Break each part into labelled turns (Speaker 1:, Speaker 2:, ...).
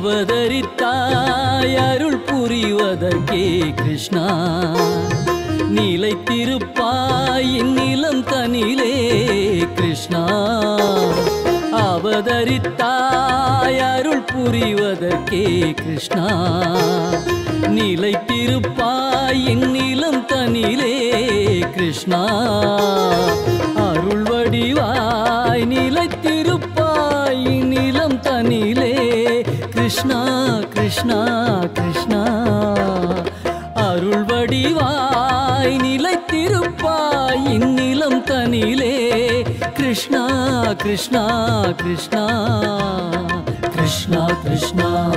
Speaker 1: அவதரித்தாய் அருள் புரிவதற்கே கிருஷ்ணா. நிலைத்திருப்பாய் நிலம் தனிலே கிருஷ்ணா. அவதரித்தாய் அருள் புரிவதற்கே கிருஷ்ணா. நிலைத்திருப்பாய் நிலம் தனிலே கிருஷ்ணா. அருள் வடிவாய் நிலை கிருஷ்ணா கிருஷ்ணா கிருஷ்ணா. அருள் வடிவாய் நிலைத்திருப்பாய் இந்நிலம் தனிலே. கிருஷ்ணா கிருஷ்ணா கிருஷ்ணா. கிருஷ்ணா கிருஷ்ணா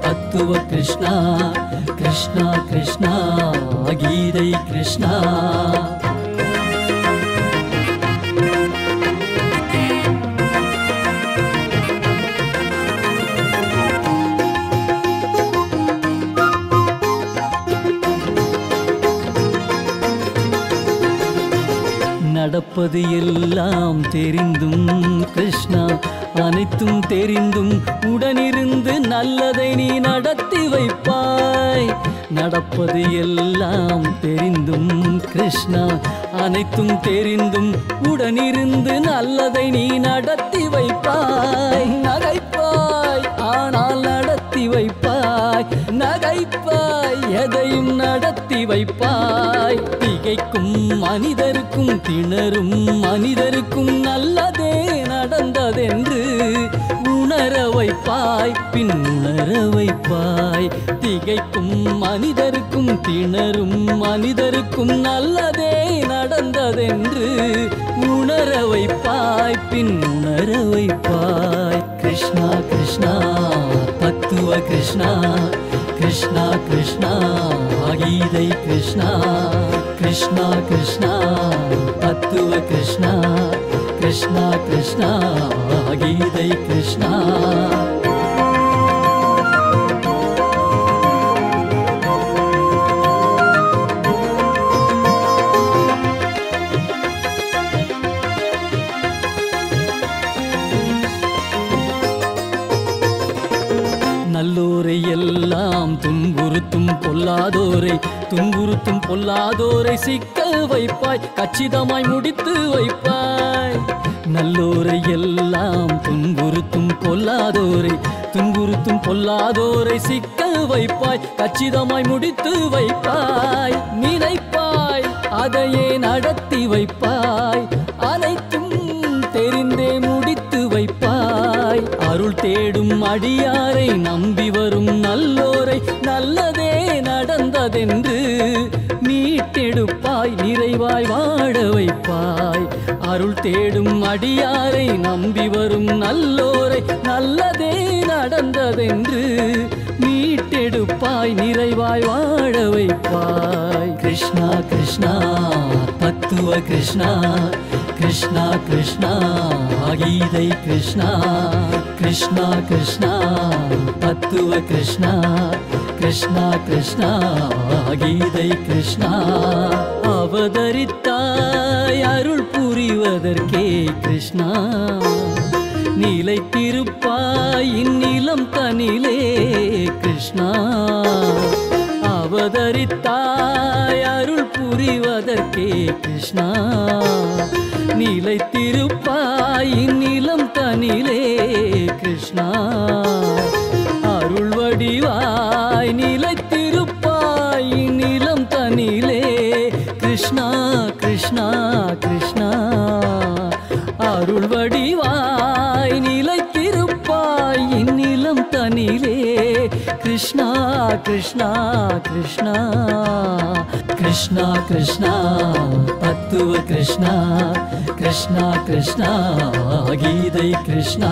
Speaker 1: தத்துவ கிருஷ்ணா. கிருஷ்ணா கிருஷ்ணா கீதை கிருஷ்ணா. நடப்பது எல்லாம் தெரிந்தும் கிருஷ்ணா அனைத்தும் தெரிந்தும் உடனிருந்து நல்லதை நீ நடத்தி வைப்பாய். நடப்பது எல்லாம் தெரிந்தும் கிருஷ்ணா அனைத்தும் தெரிந்தும் உடனிருந்து நல்லதை நீ நடத்தி வைப்பாய். நகைப்பாய் ஆனால் நடத்தி வைப்பாய். நகைப்பாய் எதையும் நடத்தி வைப்பாய்? திகைக்கும் மனிதருக்கும் திணறும் மனிதருக்கும் நல்லதே நடந்ததென்று உணர வைப்பாய் பின் உணர வைப்பாய். திகைக்கும் மனிதருக்கும் திணறும் மனிதருக்கும் நல்லதே நடந்ததென்று உணர வைப்பாய் பின் உணர வைப்பாய். கிருஷ்ணா கிருஷ்ணா தத்துவ கிருஷ்ணா. कृष्ण कृष्ण भागी कृष्ण कृष्ण कृष्ण अतुल कृष्ण कृष्ण कृष्ण भागीर कृष्ण நல்லோரை எல்லாம் துன்புறுத்தும் பொல்லாதோரை துன்புறுத்தும் பொல்லாதோரை சிக்க வைப்பாய் கச்சிதமாய் முடித்து வைப்பாய். நல்லோரை எல்லாம் துன்புறுத்தும் பொல்லாதோரை துன்புறுத்தும் பொல்லாதோரை சிக்க வைப்பாய் கச்சிதமாய் முடித்து வைப்பாய். நினைப்பாய் அதையே நடத்தி வைப்பாய். அடியாரை நம்பி வரும் நல்லோரை நல்லதே நடந்ததென்று மீட்டெடுப்பாய் நிறைவாய் வாழ வைப்பாய். அருள் தேடும் அடியாரை நம்பி வரும் நல்லோரை நல்லதே நடந்ததென்று மீட்டெடுப்பாய் நிறைவாய் வாழ வைப்பாய். கிருஷ்ணா கிருஷ்ணா தத்துவ கிருஷ்ணா கிருஷ்ணா கிருஷ்ணா கீதை கிருஷ்ணா. கிருஷ்ணா கிருஷ்ணா தத்துவ கிருஷ்ணா கிருஷ்ணா கிருஷ்ணா கீதை கிருஷ்ணா. அவதரித்தாய் அருள் புரிவதற்கே கிருஷ்ணா. நிலைத்திருப்பாய் இந்நிலம் தனிலே கிருஷ்ணா. அவதரித்தாய் அருள் புரிவதற்கே கிருஷ்ணா. நிலைத்திருப்பாய் இந்நிலம் தனிலே கிருஷ்ணா कृष्ण कृष्ण कृष्ण। कृष्ण कृष्ण तत्त्व कृष्ण। कृष्ण कृष्ण गीदै कृष्ण।